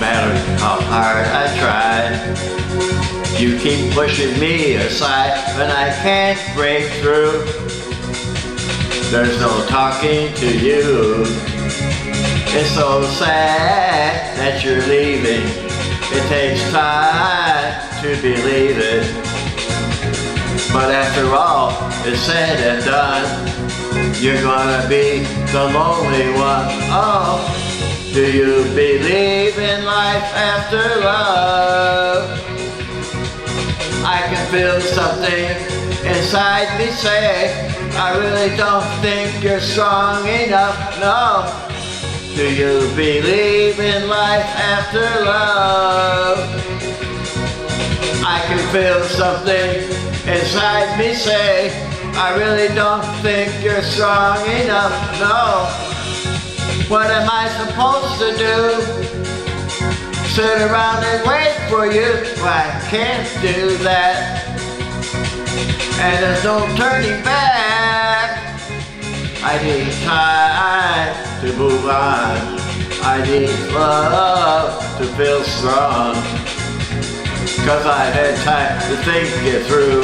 matter how hard I try. You keep pushing me aside and I can't break through. There's no talking to you. It's so sad that you're leaving. It takes time to believe it. But after all is said and done, you're gonna be the lonely one. Oh do you believe in life after love? I can feel something inside me say, I really don't think you're strong enough, no. Do you believe in life after love? I can feel something inside me say, I really don't think you're strong enough, no. What am I supposed to do? Sit around and wait for you? Well, I can't do that. And there's no turning back. I need time to move on. I need love to feel strong. Cause I had time to think it through.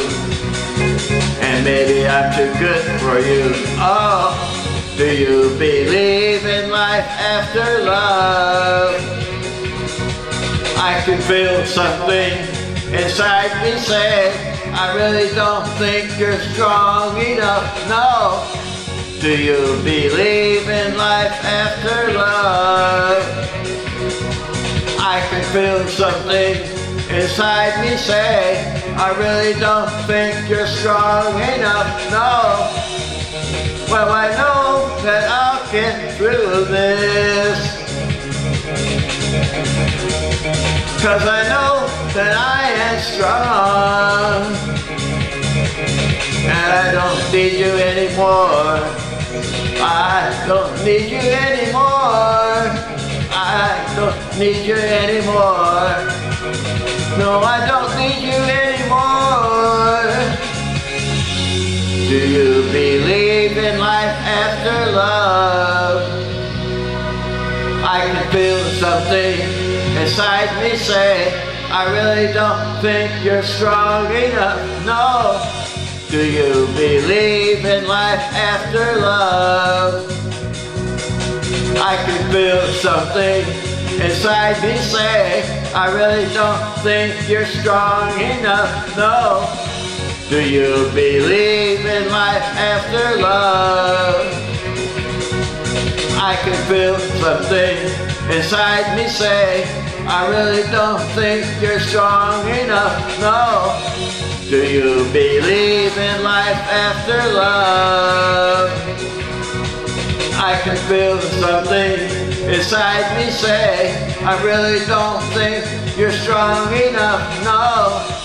And maybe I'm too good for you. Oh, do you believe in life after love? I can feel something inside me say, I really don't think you're strong enough, no. Do you believe in life after love? I can feel something inside me say, I really don't think you're strong enough, no. Well, I know get through this. Cause I know that I am strong. And I don't need you anymore. I don't need you anymore. I don't need you anymore. Feel something inside me say, I really don't think you're strong enough, no. Do you believe in life after love? I can feel something inside me say, I really don't think you're strong enough, no. Do you believe in life after love? I can feel something inside me say, I really don't think you're strong enough, no. Do you believe in life after love? I can feel something inside me say, I really don't think you're strong enough, no.